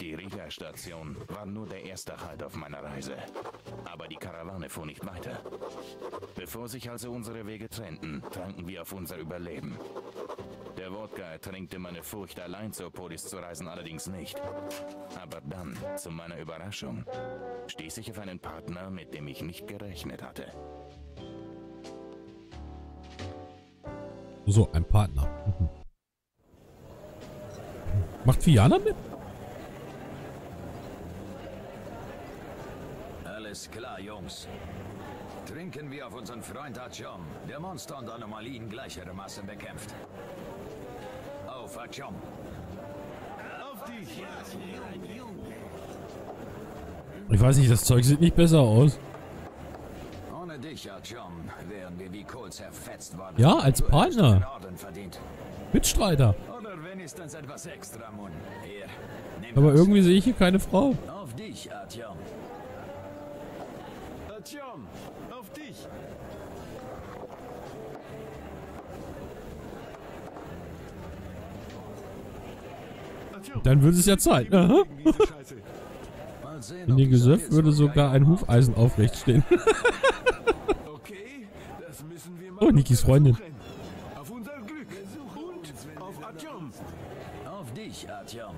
Die Riga-Station war nur der erste Halt auf meiner Reise. Aber die Karawane fuhr nicht weiter. Bevor sich also unsere Wege trennten, tranken wir auf unser Überleben. Der Wodka ertränkte meine Furcht, allein zur Polis zu reisen, allerdings nicht. Aber dann, zu meiner Überraschung, stieß ich auf einen Partner, mit dem ich nicht gerechnet hatte. So, ein Partner. Mhm. Macht Fiana mit? Alles klar, Jungs. Trinken wir auf unseren Freund Achom, der Monster und Anomalien gleichere Masse bekämpft. Auf Achom. Auf dich! Ich weiß nicht, das Zeug sieht nicht besser aus. Ohne dich, Achom, wären wir wie Kohl zerfetzt worden. Ja, als Partner. Mitstreiter. Oder wenigstens etwas extra, Mun. Hier, nimm Aber irgendwie sehe ich hier keine Frau. Auf dich, Achom. Atjom, auf dich! Atjom, Dann würde es ja Zeit. Aha. sehen, In dem Gesöff würde sogar ein Hufeisen aufrecht stehen. Okay, das müssen wir mal Oh, Nikis Freundin. Auf unser Glück. Und auf Atjom. Auf dich, Artyom.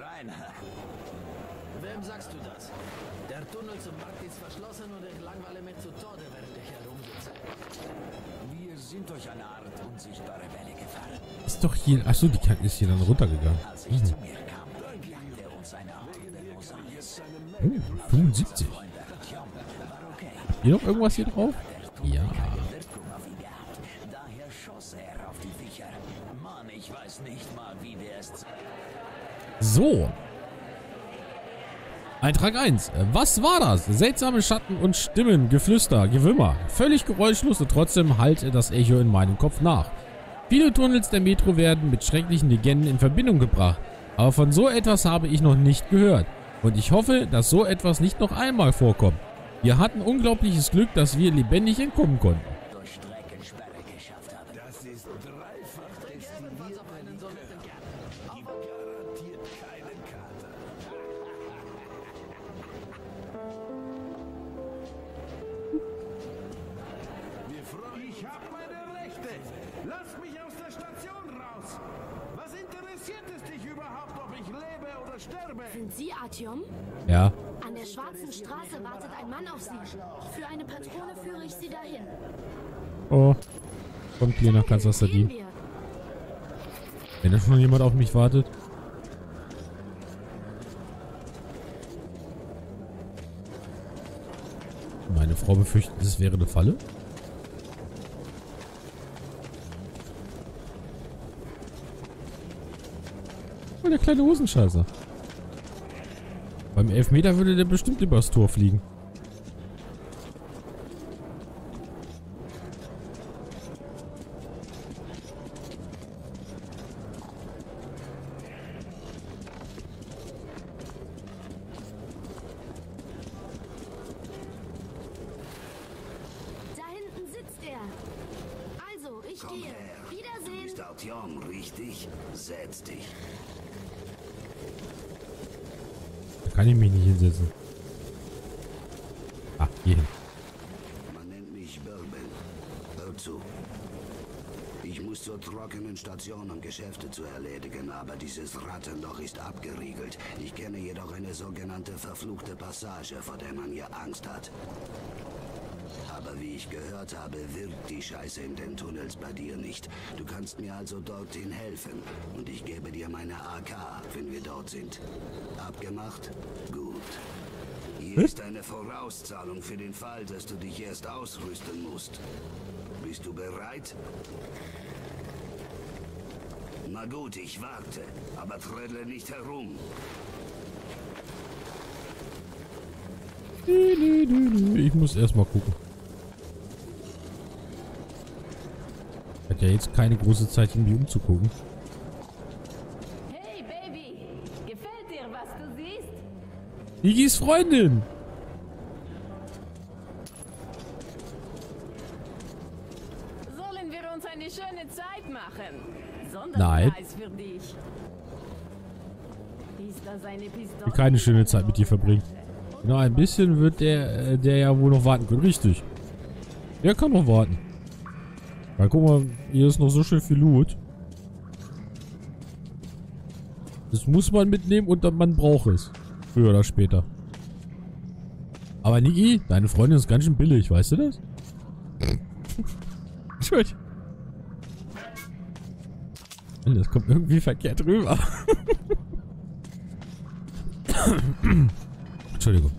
Rein. Wem sagst du das? Der Tunnel zum Markt ist verschlossen und ich langweile mich zu Tode, während ich herumsitze. Wir sind durch eine Art unsichtbare Welle gefahren. Ist doch hier. Achso, die Karte ist hier dann runtergegangen. Mosaiks. Oh, 75. Freund Artyom war okay. Hier noch irgendwas hier drauf? Ja. So. Eintrag 1. Was war das? Seltsame Schatten und Stimmen, Geflüster, Gewimmer. Völlig geräuschlos und trotzdem hallte das Echo in meinem Kopf nach. Viele Tunnels der Metro werden mit schrecklichen Legenden in Verbindung gebracht. Aber von so etwas habe ich noch nicht gehört. Und ich hoffe, dass so etwas nicht noch einmal vorkommt. Wir hatten unglaubliches Glück, dass wir lebendig entkommen konnten. Sind Sie Artyom? Ja. An der Schwarzen Straße wartet ein Mann auf Sie. Für eine Patrone führe ich Sie dahin. Oh. Kommt hier nach City. wir. Wenn da schon jemand auf mich wartet. Meine Frau befürchtet, es wäre eine Falle. Oh, der kleine Hosenscheißer. Beim Elfmeter würde der bestimmt übers Tor fliegen. Da hinten sitzt er. Also, ich Komm gehe. her. Du Wiedersehen. bist Artyom, richtig? Setz dich. Da kann ich mich nicht hinsetzen. Ah, hier hin. Man nennt mich Bourbon. Hör zu. Ich muss zur trockenen Station, um Geschäfte zu erledigen, aber dieses Rattenloch ist abgeriegelt. Ich kenne jedoch eine sogenannte verfluchte Passage, vor der man hier Angst hat. Aber wie ich gehört habe, wirkt die Scheiße in den Tunnels bei dir nicht. Du kannst mir also dorthin helfen. Und ich gebe dir meine AK, wenn wir dort sind. Abgemacht? Gut. Hier ist eine Vorauszahlung für den Fall, dass du dich erst ausrüsten musst. Bist du bereit? Na gut, ich warte, aber trödle nicht herum. Ich muss erstmal gucken. Hat ja jetzt keine große Zeit, irgendwie umzugucken. Hey Baby, gefällt dir, was du siehst? Igis Freundin! Sollen wir uns eine schöne Zeit machen? Nein. Ich will keine schöne Zeit mit dir verbringen. Genau, ein bisschen wird der, äh, der ja wohl noch warten können. Richtig. Der kann noch warten. Weil guck mal, hier ist noch so schön viel Loot. Das muss man mitnehmen und dann man braucht es. Früher oder später. Aber Niki, deine Freundin ist ganz schön billig, weißt du das? Entschuldigung. Das kommt irgendwie verkehrt rüber. Entschuldigung.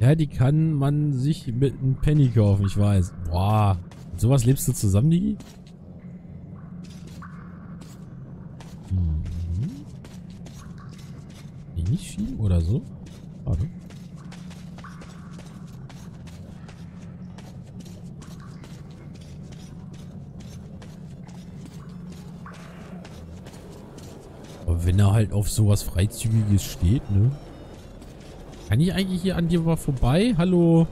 Ja, die kann man sich mit einem Penny kaufen, ich weiß. Boah. Mit sowas lebst du zusammen, Digi? Die nicht schieben oder so? Warte. Wenn er halt auf sowas Freizügiges steht, ne? Kann ich eigentlich hier an dir mal vorbei? Hallo?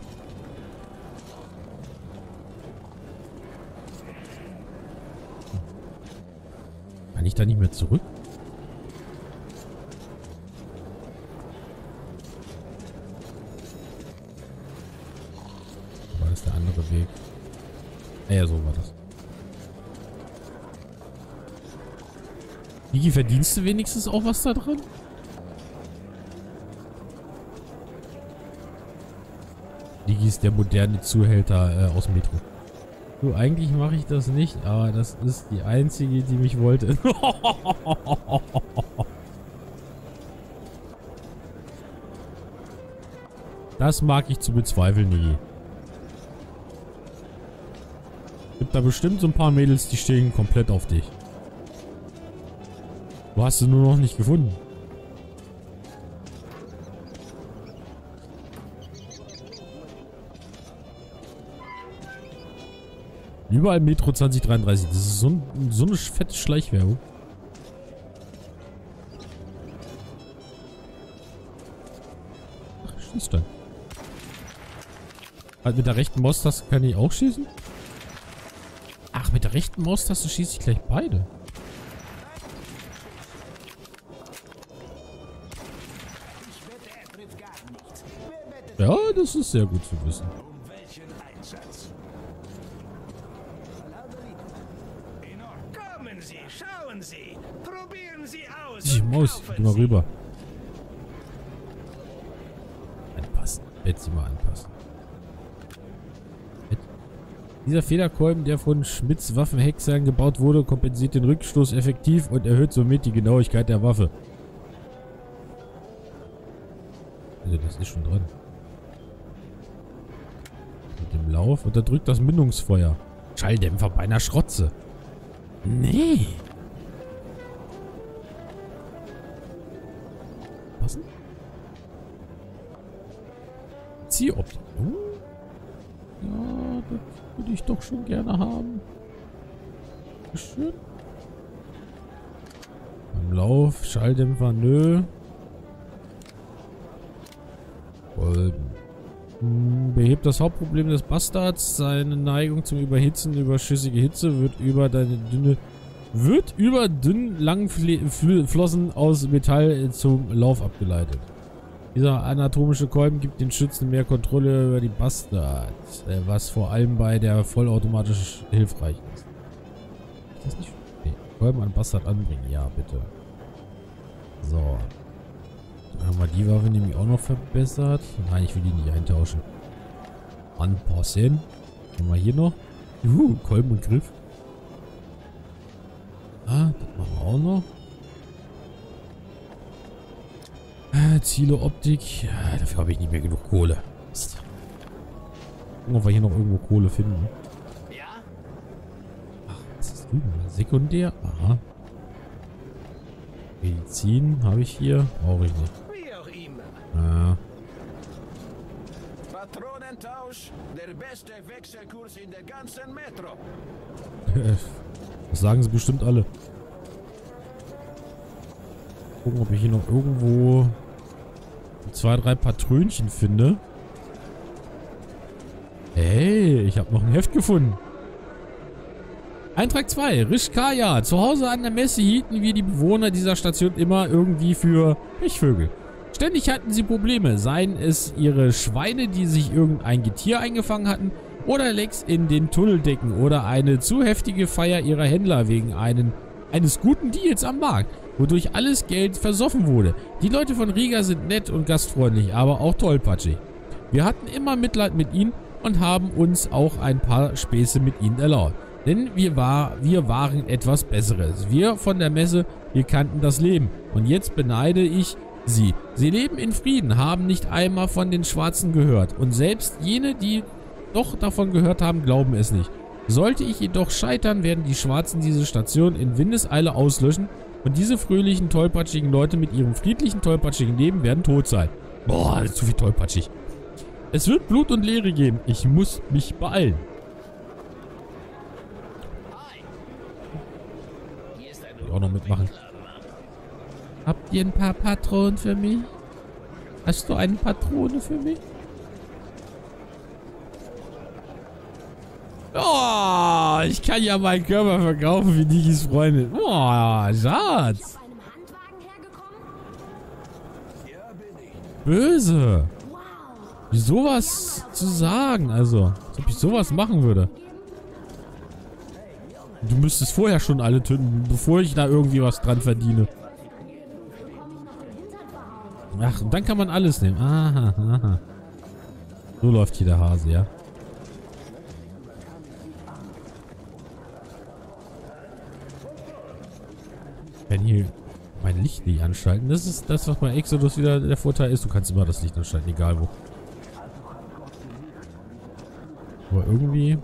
Kann ich da nicht mehr zurück? War das der andere Weg? Ah ja, so war das. Niki, verdienst du wenigstens auch was da dran? Niki ist der moderne Zuhälter äh, aus Metro. Du, eigentlich mache ich das nicht, aber das ist die einzige, die mich wollte. das mag ich zu bezweifeln, Niki. Gibt da bestimmt so ein paar Mädels, die stehen komplett auf dich. Du hast sie nur noch nicht gefunden. Überall Metro 2033. Das ist so, ein, so eine fette Schleichwerbung. Ach, schieß dann. Halt mit der rechten Maustaste kann ich auch schießen? Ach, mit der rechten Maustaste schieße ich gleich beide. Ja, das ist sehr gut zu wissen. Die Maus, geh mal rüber. Anpassen. Mal anpassen. Dieser Federkolben, der von Schmidts Waffenhexern gebaut wurde, kompensiert den Rückstoß effektiv und erhöht somit die Genauigkeit der Waffe. Das ist schon drin. Mit dem Lauf unterdrückt das Mündungsfeuer. Schalldämpfer bei einer Schrotze. Nee. Passen? Ziehoptik. Oh. Ja, das würde ich doch schon gerne haben. Schön. Beim Lauf, Schalldämpfer, nö. Behebt das Hauptproblem des Bastards. Seine Neigung zum Überhitzen, überschüssige Hitze wird über deine dünne wird über dünn langen Flossen aus Metall zum Lauf abgeleitet. Dieser anatomische Kolben gibt den Schützen mehr Kontrolle über die Bastard, äh, was vor allem bei der vollautomatisch hilfreich ist. Ist das nicht? Nee. Kolben an Bastard anbringen, ja bitte. So. Dann haben wir die Waffe nämlich auch noch verbessert. Nein, ich will die nicht eintauschen. Anpassen. Haben wir hier noch. Juhu, Kolben und Griff. Ah, das machen wir auch noch. Ah, Ziele, Optik. Ja, dafür habe ich nicht mehr genug Kohle. Mist. Gucken, ob wir hier noch irgendwo Kohle finden. Ja? Ach, was ist drüben? Sekundär? Aha. Medizin habe ich hier. Brauche ich nicht. Wie auch immer. Ah. Patronentausch, der beste Wechselkurs in der ganzen Metro. Das sagen sie bestimmt alle. Gucken, ob ich hier noch irgendwo zwei, drei Patrönchen finde. Hey, ich habe noch ein Heft gefunden. Eintrag 2. Rishkaya. Zu Hause an der Messe hielten wir die Bewohner dieser Station immer irgendwie für Pechvögel. Ständig hatten sie Probleme, seien es ihre Schweine, die sich irgendein Getier eingefangen hatten, oder Lecks in den Tunneldecken oder eine zu heftige Feier ihrer Händler wegen einen, eines guten Deals am Markt, wodurch alles Geld versoffen wurde. Die Leute von Riga sind nett und gastfreundlich, aber auch tollpatschig. Wir hatten immer Mitleid mit ihnen und haben uns auch ein paar Späße mit ihnen erlaubt. Denn wir, war, wir waren etwas Besseres. Wir von der Messe, wir kannten das Leben. Und jetzt beneide ich sie. Sie leben in Frieden, haben nicht einmal von den Schwarzen gehört. Und selbst jene, die doch davon gehört haben, glauben es nicht. Sollte ich jedoch scheitern, werden die Schwarzen diese Station in Windeseile auslöschen und diese fröhlichen, tollpatschigen Leute mit ihrem friedlichen, tollpatschigen Leben werden tot sein. Boah, das ist zu viel tollpatschig. Es wird Blut und Leere geben. Ich muss mich beeilen. Die auch noch mitmachen. Ihr ein paar Patronen für mich? Hast du eine Patrone für mich? Oh, ich kann ja meinen Körper verkaufen wie Nikis Freundin. Oh, Schatz. Böse. Wie sowas zu sagen, also. Als ob ich sowas machen würde. Du müsstest vorher schon alle töten, bevor ich da irgendwie was dran verdiene. Ach, und dann kann man alles nehmen. Aha, aha. So läuft hier der Hase, ja. Kann hier mein Licht nicht anschalten. Das ist das, was bei Exodus wieder der Vorteil ist. Du kannst immer das Licht anschalten, egal wo. Aber irgendwie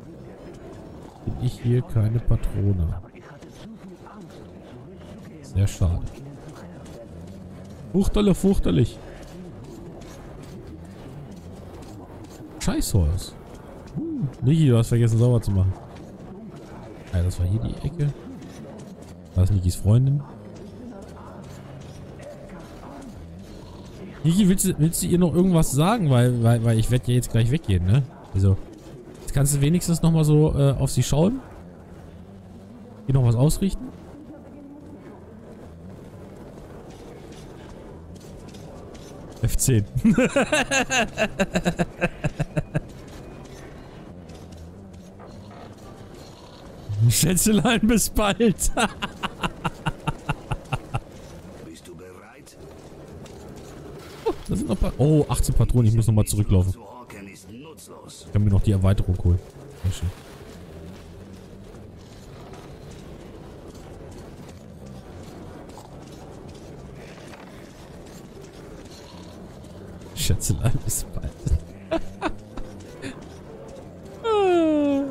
bin ich hier keine Patrone. Sehr schade. Furchterlich, furchterlich. Scheißholz. Hm. Niki, du hast vergessen sauber zu machen. Ja, das war hier die Ecke. Da ist Nikis Freundin. Niki, willst du, willst du ihr noch irgendwas sagen? Weil, weil, weil ich werde ja jetzt gleich weggehen, ne? Also, jetzt kannst du wenigstens nochmal so äh, auf sie schauen. Ihr noch was ausrichten? F10. Schätzelein, bis bald. Bist du bereit? Da sind noch paar... Oh, 18 Patronen. Ich muss nochmal zurücklaufen. Ich kann mir noch die Erweiterung holen. Sehr schön. Schätzelein, bis bald. Ah.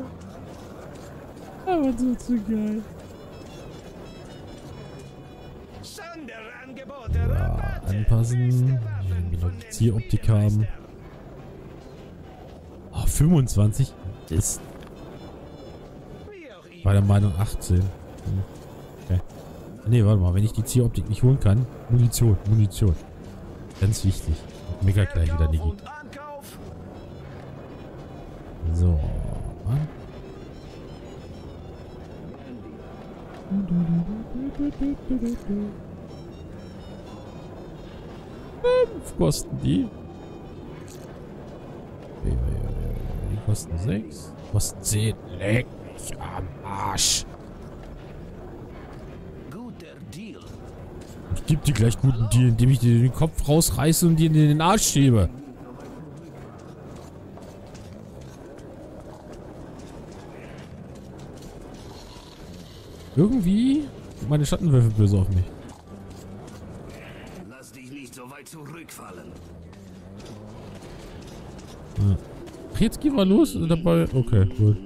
Aber so zu geil. Ja, anpassen. Genau, Zieroptik haben. Oh, 25 ist. Bei der Meinung 18. Hm. Okay. Ne, warte mal, wenn ich die Zieroptik nicht holen kann. Munition, Munition. Ganz wichtig. Mega gleich wieder, Niki. So. Fünf kosten die. Die kosten sechs. Kosten zehn. Leck mich am Arsch. Guter Deal. Ich geb dir gleich guten Deal, indem ich dir den Kopf rausreiße und dir in den Arsch schiebe. Irgendwie meine Schattenwürfel böse auf mich. Lass dich nicht so weit zurückfallen. Ach, jetzt gehen wir los. Dabei. Okay, gut.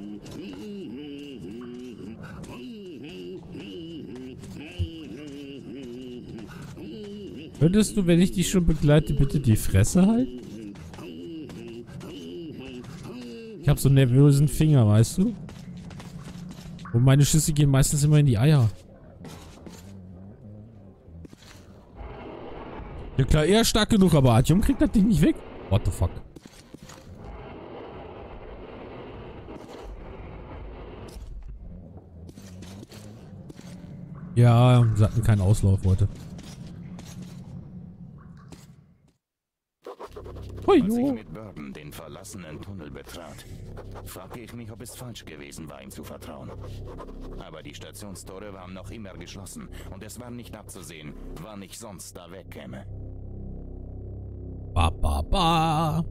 Würdest du, wenn ich dich schon begleite, bitte die Fresse halten? Ich habe so einen nervösen Finger, weißt du? Und meine Schüsse gehen meistens immer in die Eier. Ja klar, eher stark genug, aber Artyom kriegt das Ding nicht weg. What the fuck? Ja, sie hatten keinen Auslauf heute. Als ich mit Burton den verlassenen Tunnel betrat, fragte ich mich, ob es falsch gewesen war, ihm zu vertrauen. Aber die Stationstore waren noch immer geschlossen und es war nicht abzusehen, wann ich sonst da wegkäme. Ba, ba, ba.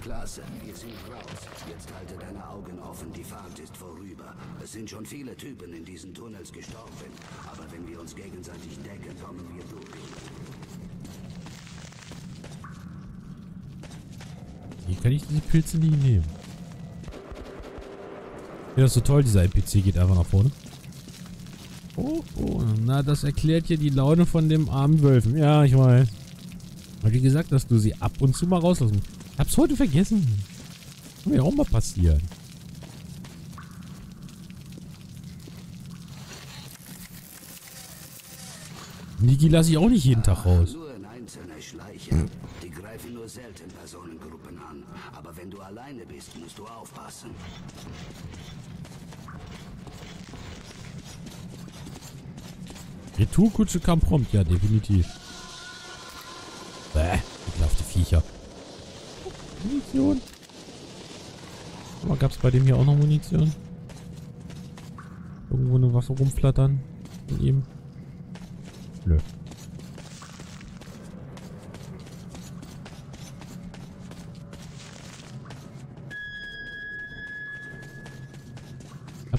Klasse, wir sind raus. Jetzt halte deine Augen offen, die Fahrt ist vorüber. Es sind schon viele Typen in diesen Tunnels gestorben. Aber wenn wir uns gegenseitig decken, kommen wir durch. Hier kann ich diese Pilze nicht nehmen. Ja, das ist so toll, dieser NPC geht einfach nach vorne. Oh, oh, na, das erklärt ja die Laune von dem armen Wölfen. Ja, ich weiß. Hab dir gesagt, dass du sie ab und zu mal rauslassen musst. Hab's heute vergessen. Kann mir auch mal passieren. Niki lasse ich auch nicht jeden Tag raus. Nur ein einzelner Schleicher. Die greifen nur selten Personengruppen an. Aber wenn du alleine bist, musst du aufpassen. Retourkutsche kam prompt, ja, definitiv. Bäh, ekelhafte Viecher. Munition. Aber gab's bei dem hier auch noch Munition? Irgendwo eine Waffe rumflattern von ihm? Nö.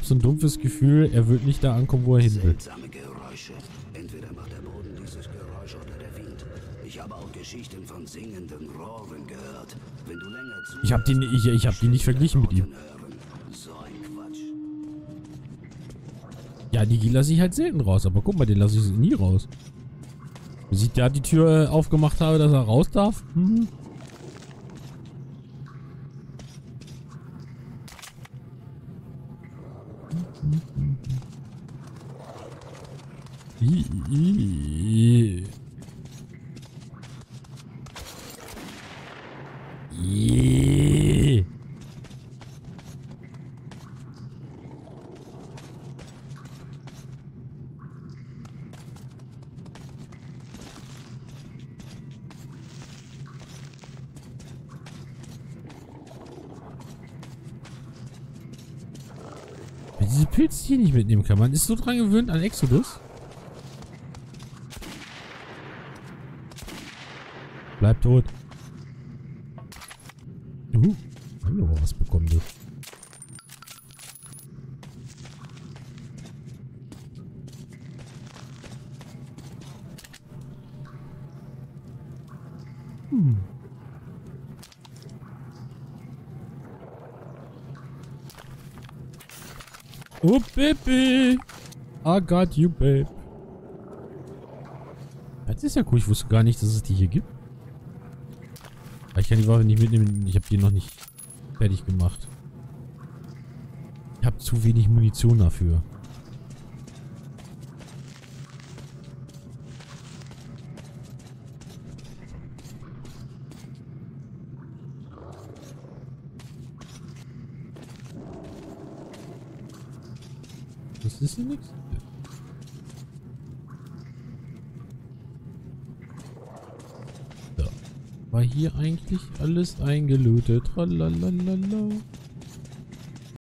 So ein dumpfes Gefühl, er wird nicht da ankommen, wo er hin will. Seltsame Geräusche. Entweder macht der Boden dieses Geräusch oder der Wind. Ich habe auch Geschichten von singenden Rohren gehört. Wenn du länger zu Ich hab die, ich, ich hab die nicht verglichen mit ihm. Ja, die lasse ich halt selten raus, aber guck mal, den lasse ich nie raus. Ich da die Tür aufgemacht habe, dass er raus darf. Hm. Diese Pilze hier nicht mitnehmen kann. Man ist so dran gewöhnt an Exodus. Bleib tot. Uh, haben wir aber was bekommen, du. Hm. Oh, Baby. I got you, babe. Das ist ja cool. Ich wusste gar nicht, dass es die hier gibt. Ich kann die Waffe nicht mitnehmen. Ich habe die noch nicht fertig gemacht. Ich habe zu wenig Munition dafür. Das ist hier nichts. War hier eigentlich alles eingelootet? Tralalala.